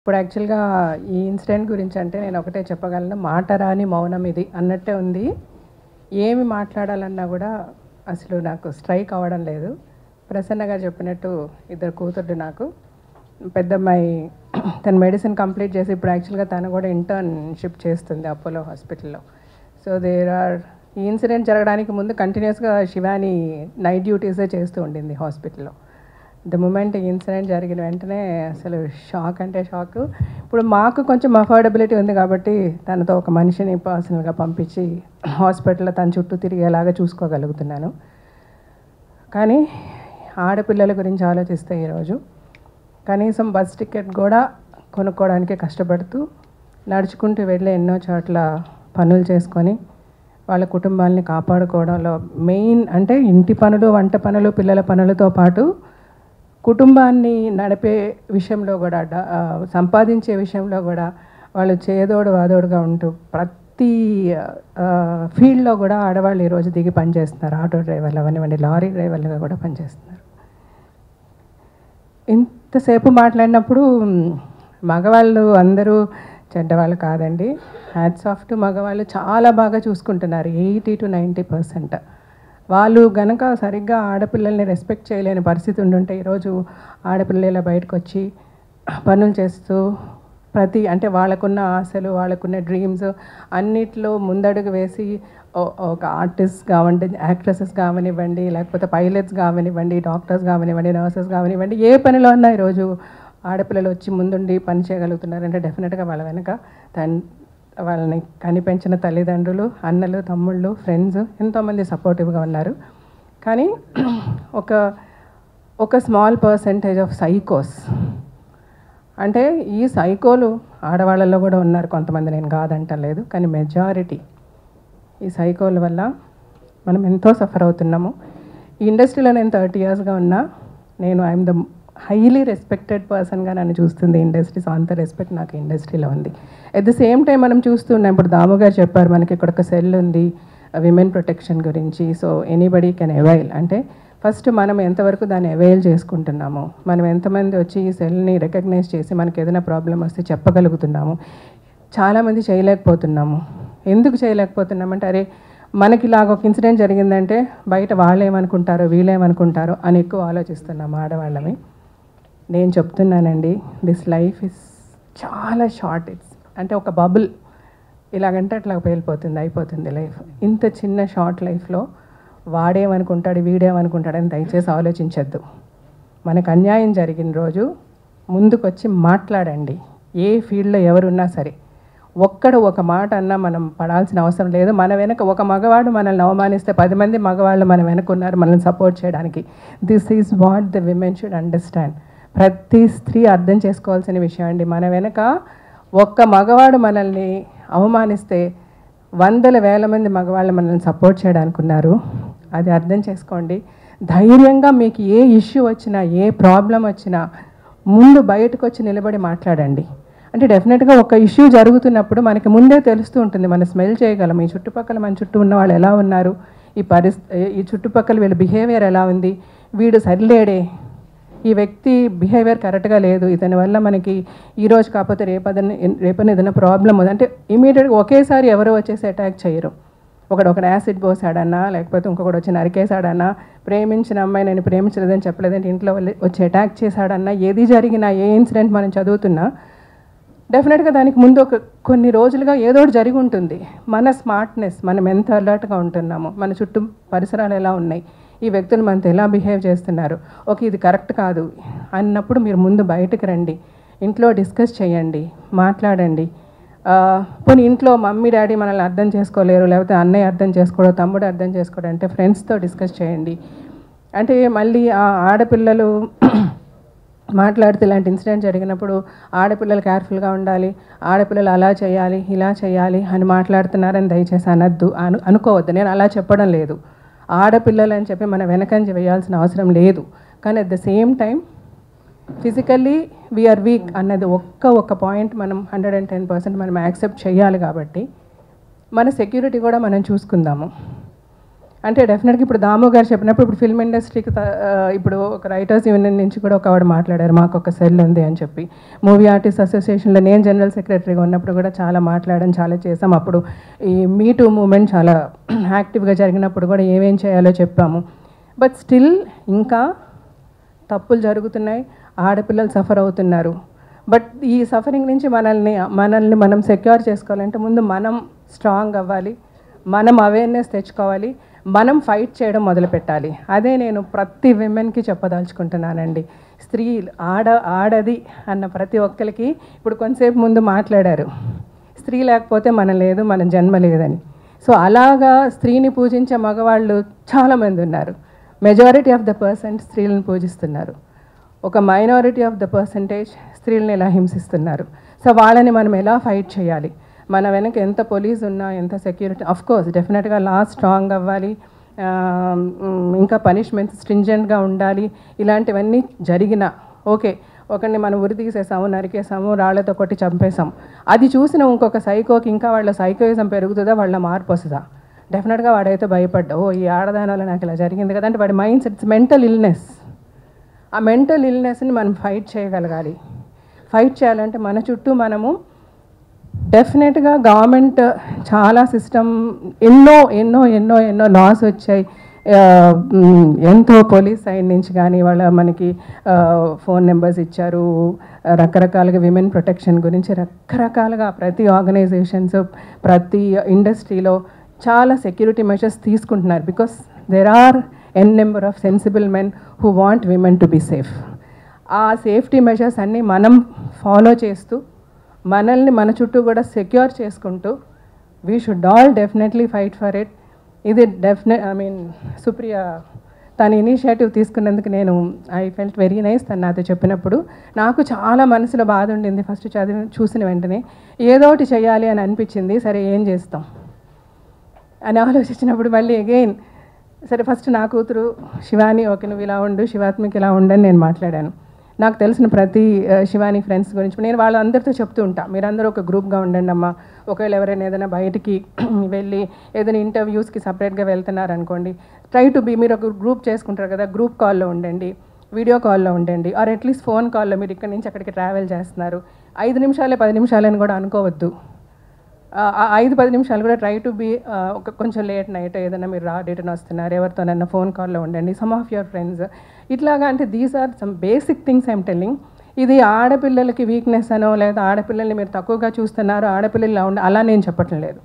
ఇప్పుడు యాక్చువల్గా ఈ ఇన్సిడెంట్ గురించి అంటే నేను ఒకటే చెప్పగలను. మాట రాని మౌనం ఇది అన్నట్టే ఉంది. ఏమి మాట్లాడాలన్నా కూడా అసలు నాకు స్ట్రైక్ అవ్వడం లేదు. ప్రసన్న గారు చెప్పినట్టు ఇద్దరు కూతుర్లు నాకు. పెద్దమ్మాయి తన మెడిసిన్ కంప్లీట్ చేసి ఇప్పుడు యాక్చువల్గా తను కూడా ఇంటర్న్షిప్ చేస్తుంది అపోలో హాస్పిటల్లో. సో దేర్ ఆర్ ఈ ఇన్సిడెంట్ జరగడానికి ముందు కంటిన్యూస్గా శివాని నైట్ డ్యూటీసే చేస్తూ ఉండింది హాస్పిటల్లో. ద మూమెంట్ ఇన్సిడెంట్ జరిగిన వెంటనే అసలు షాక్ అంటే షాక్ ఇప్పుడు మాకు కొంచెం అఫోర్డబిలిటీ ఉంది కాబట్టి తనతో ఒక మనిషిని పర్సనల్గా పంపించి హాస్పిటల్లో తన చుట్టూ తిరిగేలాగా చూసుకోగలుగుతున్నాను. కానీ ఆడపిల్లల గురించి ఆలోచిస్తే ఈరోజు కనీసం బస్ టికెట్ కూడా కొనుక్కోవడానికి కష్టపడుతూ నడుచుకుంటూ వెళ్ళి ఎన్నో చోట్ల పనులు చేసుకొని వాళ్ళ కుటుంబాలని కాపాడుకోవడంలో మెయిన్ అంటే ఇంటి పనులు వంట పనులు పిల్లల పనులతో పాటు కుటుంబాన్ని నడిపే విషయంలో కూడా సంపాదించే విషయంలో కూడా వాళ్ళు చేదోడు వాదోడుగా ఉంటూ ప్రతి ఫీల్డ్లో కూడా ఆడవాళ్ళు ఈరోజు దిగి పనిచేస్తున్నారు. ఆటో డ్రైవర్లు అవనివ్వండి లారీ డ్రైవర్లుగా కూడా పనిచేస్తున్నారు. ఇంతసేపు మాట్లాడినప్పుడు మగవాళ్ళు అందరూ చెడ్డవాళ్ళు కాదండి. హ్యాట్స్ ఆఫ్ టు మగవాళ్ళు చాలా బాగా చూసుకుంటున్నారు. Eighty to ninety percent. వాళ్ళు గనక సరిగ్గా ఆడపిల్లల్ని రెస్పెక్ట్ చేయలేని పరిస్థితి ఉండుంటే ఈరోజు ఆడపిల్లలు ఇలా బయటకు వచ్చి పనులు చేస్తూ ప్రతి అంటే వాళ్ళకున్న ఆశలు వాళ్ళకున్న డ్రీమ్స్ అన్నిట్లో ముందడుగు వేసి ఒక ఆర్టిస్ట్ కావండి యాక్ట్రెసెస్ కావనివ్వండి లేకపోతే పైలట్స్ కావనివ్వండి డాక్టర్స్ కావనివ్వండి నర్సెస్ కావనివ్వండి ఏ పనిలో ఉన్నా ఈరోజు ఆడపిల్లలు వచ్చి ముందుండి పని చేయగలుగుతున్నారంటే డెఫినెట్గా వాళ్ళ వెనక తన్ వాళ్ళని కనిపించిన తల్లిదండ్రులు అన్నలు తమ్ముళ్ళు ఫ్రెండ్స్ ఎంతోమంది సపోర్టివ్గా ఉన్నారు. కానీ ఒక ఒక స్మాల్ పర్సంటేజ్ ఆఫ్ సైకోస్ అంటే ఈ సైకోలు ఆడవాళ్ళలో కూడా ఉన్నారు కొంతమంది నేను కాదంటలేదు కానీ మెజారిటీ ఈ సైకోల వల్ల మనం ఎంతో సఫర్ అవుతున్నాము. ఈ ఇండస్ట్రీలో నేను థర్టీ ఇయర్స్గా ఉన్నా నేను ఐఎమ్ ద హైలీ రెస్పెక్టెడ్ పర్సన్గా నన్ను చూస్తుంది ఇండస్ట్రీ సో అంత రెస్పెక్ట్ నాకు ఇండస్ట్రీలో ఉంది. అట్ ద సేమ్ టైం మనం చూస్తున్నాం ఇప్పుడు దాము గారు చెప్పారు మనకి ఇక్కడ ఒక సెల్ ఉంది uh, విమెన్ ప్రొటెక్షన్ గురించి. సో ఎనీబడీ కెన్ అవైల్ అంటే ఫస్ట్ మనం ఎంతవరకు దాన్ని అవైల్ చేసుకుంటున్నాము మనం ఎంతమంది వచ్చి ఈ సెల్ని రికగ్నైజ్ చేసి మనకి ఏదైనా ప్రాబ్లం వస్తే చెప్పగలుగుతున్నాము చాలామంది చేయలేకపోతున్నాము. ఎందుకు చేయలేకపోతున్నామంటే అరే మనకి ఇలాగ ఒక ఇన్సిడెంట్ జరిగిందంటే బయట వాళ్ళు ఏమనుకుంటారో వీళ్ళు ఏమనుకుంటారో అని ఎక్కువ ఆలోచిస్తున్నాము ఆడవాళ్ళమే. నేను చెప్తున్నానండి దిస్ లైఫ్ ఇస్ చాలా షార్ట్ ఇట్స్ అంటే ఒక బబుల్ ఇలాగంటే అట్లా పేలిపోతుంది అయిపోతుంది లైఫ్ ఇంత చిన్న షార్ట్ లైఫ్లో వాడేమనుకుంటాడు వీడేమనుకుంటాడని దయచేసి ఆలోచించద్దు. మనకు అన్యాయం జరిగిన రోజు ముందుకొచ్చి మాట్లాడండి. ఏ ఫీల్డ్లో ఎవరున్నా సరే. ఒక్కడ ఒక మాట అన్నా మనం పడాల్సిన అవసరం లేదు. మన వెనక ఒక మగవాడు మనల్ని అవమానిస్తే పది మంది మగవాళ్ళు మన వెనక ఉన్నారు మనల్ని సపోర్ట్ చేయడానికి. This is what the women should understand ప్రతి స్త్రీ అర్థం చేసుకోవాల్సిన విషయం అండి. మన వెనక ఒక్క మగవాడు మనల్ని అవమానిస్తే వందల వేల మంది మగవాళ్ళు మనల్ని సపోర్ట్ చేయడానికి ఉన్నారు అది అర్థం చేసుకోండి. ధైర్యంగా మీకు ఏ ఇష్యూ వచ్చినా ఏ ప్రాబ్లం వచ్చినా ముందు బయటకు వచ్చి నిలబడి మాట్లాడండి. అంటే డెఫినెట్గా ఒక ఇష్యూ జరుగుతున్నప్పుడు మనకి ముందే తెలుస్తూ ఉంటుంది. మనం స్మెల్ చేయగలం. ఈ చుట్టుపక్కల మన చుట్టూ ఉన్న వాళ్ళు ఎలా ఉన్నారు? ఈ పరిస్థితి ఈ చుట్టుపక్కల వీళ్ళ బిహేవియర్ ఎలా ఉంది? వీడు సరిలేడే. ఈ వ్యక్తి బిహేవియర్ కరెక్ట్గా లేదు. ఇతని వల్ల మనకి ఈరోజు కాకపోతే రేపదని రేపని ఏదైనా ప్రాబ్లం ఉంది. అంటే ఇమీడియట్గా ఒకేసారి ఎవరో వచ్చేసి అటాక్ చేయరు. ఒకడు ఒకడు యాసిడ్ పోసాడన్నా లేకపోతే ఇంకొకటి వచ్చి నరికేశాడన్నా ప్రేమించిన అమ్మాయి నేను ప్రేమించలేదని చెప్పలేదంటే ఇంట్లో వచ్చి అటాక్ చేశాడన్నా ఏది జరిగినా ఏ ఇన్సిడెంట్ మనం చదువుతున్నా డెఫినెట్గా దానికి ముందు ఒక కొన్ని రోజులుగా ఏదో ఒకటి జరిగి ఉంటుంది. మన స్మార్ట్నెస్ మనం ఎంత అలర్ట్గా ఉంటున్నామో మన చుట్టూ పరిసరాలు ఎలా ఉన్నాయి ఈ వ్యక్తులు మనతో ఎలా బిహేవ్ చేస్తున్నారు? ఓకే ఇది కరెక్ట్ కాదు అన్నప్పుడు మీరు ముందు బయటకు రండి. ఇంట్లో డిస్కస్ చేయండి మాట్లాడండి. పోనీ ఇంట్లో మమ్మీ డాడీ మనల్ని అర్థం చేసుకోలేరు లేకపోతే అన్నయ్య అర్థం చేసుకోడో తమ్ముడు అర్థం చేసుకోవడం అంటే ఫ్రెండ్స్తో డిస్కస్ చేయండి. అంటే మళ్ళీ ఆ ఆడపిల్లలు మాట్లాడితే ఇలాంటి ఇన్సిడెంట్ జరిగినప్పుడు ఆడపిల్లలు కేర్ఫుల్గా ఉండాలి ఆడపిల్లలు అలా చేయాలి ఇలా చేయాలి అని మాట్లాడుతున్నారని దయచేసి అనద్దు అను అనుకోవద్దు. నేను అలా చెప్పడం లేదు. ఆడపిల్లలు అని చెప్పి మన వెనకంజ వేయాల్సిన అవసరం లేదు. కానీ at the same time physically we are weak అన్నది ఒక్క ఒక్క పాయింట్ మనం హండ్రెడ్ అండ్ టెన్ పర్సెంట్ మనం యాక్సెప్ట్ చేయాలి కాబట్టి మన సెక్యూరిటీ కూడా మనం చూసుకుందాము. అంటే డెఫినెట్గా ఇప్పుడు దాము గారు చెప్పినప్పుడు ఇప్పుడు ఫిల్మ్ ఇండస్ట్రీకి ఇప్పుడు ఒక రైటర్స్ యూనియన్ నుంచి కూడా ఒక ఆవిడ మాట్లాడారు మాకు ఒక సెల్ ఉంది అని చెప్పి. మూవీ ఆర్టిస్ట్ అసోసియేషన్లో నేను జనరల్ సెక్రటరీగా ఉన్నప్పుడు కూడా చాలా మాట్లాడడం చాలా చేసాం అప్పుడు ఈ మీ టూ మూమెంట్ చాలా యాక్టివ్గా జరిగినప్పుడు కూడా ఏమేం చేయాలో చెప్పాము. బట్ స్టిల్ ఇంకా తప్పులు జరుగుతున్నాయి ఆడపిల్లలు సఫర్ అవుతున్నారు. బట్ ఈ సఫరింగ్ నుంచి మనల్ని మనల్ని మనం సెక్యూర్ చేసుకోవాలంటే ముందు మనం స్ట్రాంగ్ అవ్వాలి మనం అవేర్నెస్ తెచ్చుకోవాలి. మనం ఫైట్ చేయడం మొదలు పెట్టాలి అదే నేను ప్రతి విమెన్కి చెప్పదలుచుకుంటున్నానండి. స్త్రీ ఆడ ఆడది అన్న ప్రతి ఒక్కరికి ఇప్పుడు కొంతసేపు ముందు మాట్లాడారు. స్త్రీ లేకపోతే మనం లేదు మన జన్మ లేదని. సో అలాగా స్త్రీని పూజించే మగవాళ్ళు చాలామంది ఉన్నారు. మెజారిటీ ఆఫ్ ద పర్సెంట్ స్త్రీలను పూజిస్తున్నారు. ఒక మైనారిటీ ఆఫ్ ద పర్సంటేజ్ స్త్రీలను ఎలా హింసిస్తున్నారు. సో వాళ్ళని మనం ఎలా ఫైట్ చేయాలి? మన వెనక ఎంత పోలీస్ ఉన్నా ఎంత సెక్యూరిటీ అఫ్ కోర్స్ డెఫినెట్గా లా స్ట్రాంగ్ అవ్వాలి. ఇంకా పనిష్మెంట్స్ స్ట్రింజెంట్గా ఉండాలి. ఇలాంటివన్నీ జరిగిన ఓకే ఒకరిని మనం ఉరి తీసేసాము నరికేసాము రాళ్ళతో కొట్టి చంపేసాం అది చూసిన ఇంకొక సైకోకి ఇంకా వాళ్ళ సైకోయిజం పెరుగుతుందా వాళ్ళ మార్పు వస్తుందా? డెఫినెట్గా వాడైతే భయపడ్డా ఓ ఈ ఆడదానాలు నాకు ఇలా జరిగింది కదా అంటే వాడి మైండ్ సెట్స్ మెంటల్ ఇల్నెస్ ఆ మెంటల్ ఇల్నెస్ని మనం ఫైట్ చేయగలగాలి. ఫైట్ చేయాలంటే మన చుట్టూ మనము డెఫినెట్గా గవర్నమెంట్ చాలా సిస్టమ్ ఎన్నో ఎన్నో ఎన్నో ఎన్నో లాస్ వచ్చాయి. ఎంతో పోలీస్ సైడ్ నుంచి కానీ వాళ్ళ మనకి ఫోన్ నెంబర్స్ ఇచ్చారు. రకరకాలుగా విమెన్ ప్రొటెక్షన్ గురించి రకరకాలుగా ప్రతి ఆర్గనైజేషన్స్ ప్రతి ఇండస్ట్రీలో చాలా సెక్యూరిటీ మెషర్స్ తీసుకుంటున్నారు. Because there are n number of sensible men who want women to be safe ఆ సేఫ్టీ మెషర్స్ అన్నీ మనం ఫాలో చేస్తూ మనల్ని మన చుట్టూ కూడా సెక్యూర్ చేసుకుంటూ we should all definitely fight for it ఇది డెఫినెట్ ఐ మీన్ సుప్రియ తన ఇనిషియేటివ్ తీసుకున్నందుకు నేను ఐ ఫెల్ట్ వెరీ నైస్ తను నాతో చెప్పినప్పుడు. నాకు చాలా మనసులో బాధ ఉండింది ఫస్ట్ చదివి చూసిన వెంటనే. ఏదో ఒకటి చేయాలి అని అనిపించింది. సరే ఏం చేస్తాం? అని ఆలోచించినప్పుడు మళ్ళీ అగైన్ సరే ఫస్ట్ నా కూతురు శివాని ఓకే నువ్వు ఇలా ఉండు శివాత్మికి ఇలా ఉండని నేను మాట్లాడాను. నాకు తెలిసిన ప్రతి శివాని ఫ్రెండ్స్ గురించి నేను వాళ్ళందరితో చెప్తూ ఉంటాను మీరందరూ ఒక గ్రూప్గా ఉండండి అమ్మా. ఒకవేళ ఎవరైనా ఏదైనా బయటికి వెళ్ళి ఏదైనా ఇంటర్వ్యూస్కి సపరేట్గా వెళ్తున్నారు అనుకోండి ట్రై టు బీ మీరు ఒక గ్రూప్ చేసుకుంటారు కదా గ్రూప్ కాల్లో ఉండండి వీడియో కాల్లో ఉండండి ఆర్ అట్లీస్ట్ ఫోన్ కాల్లో మీరు ఇక్కడి నుంచి అక్కడికి ట్రావెల్ చేస్తున్నారు. ఐదు నిమిషాలే పది నిమిషాలని కూడా అనుకోవద్దు. ఐదు పది నిమిషాలు కూడా ట్రై టు బీ ఒక కొంచెం లేట్ నైట్ ఏదైనా మీరు రా రిటర్న్ వస్తున్నారు ఎవరితోనైనా ఫోన్ కాల్లో ఉండండి. సమ్ ఆఫ్ యువర్ ఫ్రెండ్స్ ఇట్లాగా అంటే these are some basic things I'm telling ఇది ఆడపిల్లలకి వీక్నెస్ అనో లేదా ఆడపిల్లల్ని మీరు తక్కువగా చూస్తున్నారు ఆడపిల్లలు ఇలా ఉండ అలా నేను చెప్పటం లేదు.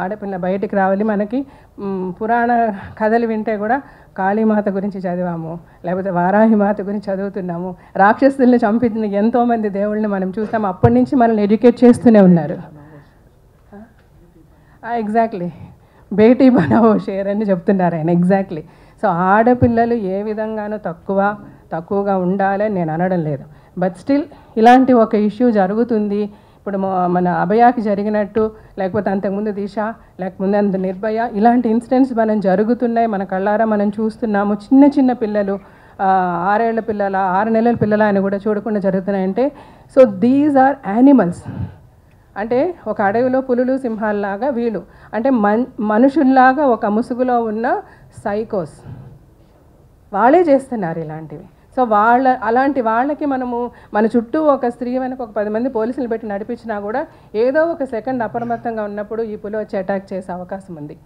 ఆడపిల్ల బయటికి రావాలి మనకి. పురాణ కథలు వింటే కూడా కాళీమాత గురించి చదివాము లేకపోతే వారాహి మాత గురించి చదువుతున్నాము. రాక్షసుల్ని చంపిన ఎంతోమంది దేవుళ్ళని మనం చూస్తాము అప్పటి నుంచి మనల్ని ఎడ్యుకేట్ చేస్తూనే ఉన్నారు. ఎగ్జాక్ట్లీ బేటీ బనావో షేర్ అని చెప్తున్నారు ఆయన ఎగ్జాక్ట్లీ సో ఆడపిల్లలు ఏ విధంగానూ తక్కువ తక్కువగా ఉండాలని నేను అనడం లేదు. బట్ స్టిల్ ఇలాంటి ఒక ఇష్యూ జరుగుతుంది. ఇప్పుడు మన అభయాకి జరిగినట్టు లేకపోతే అంతకుముందు దిశ లేకపోతే అంత నిర్భయ ఇలాంటి ఇన్సిడెంట్స్ మనం జరుగుతున్నాయి. మన కళ్ళారా మనం చూస్తున్నాము. చిన్న చిన్న పిల్లలు ఆరేళ్ళ పిల్లల ఆరు నెలల పిల్లల అని కూడా చూడకుండా జరుగుతున్నాయంటే సో దీస్ ఆర్ యానిమల్స్ అంటే ఒక అడవిలో పులులు సింహాల్లాగా వీళ్ళు. అంటే మన్ మనుషుల్లాగా ఒక ముసుగులో ఉన్న సైకోస్. వాళ్ళే చేస్తున్నారు ఇలాంటివి. సో వాళ్ళ అలాంటి వాళ్ళకి మనము మన చుట్టూ ఒక స్త్రీ వెనక ఒక పది మంది పోలీసులు పెట్టి నడిపించినా కూడా ఏదో ఒక సెకండ్ అప్రమత్తంగా ఉన్నప్పుడు ఈ పులి వచ్చి అటాక్ చేసే అవకాశం ఉంది.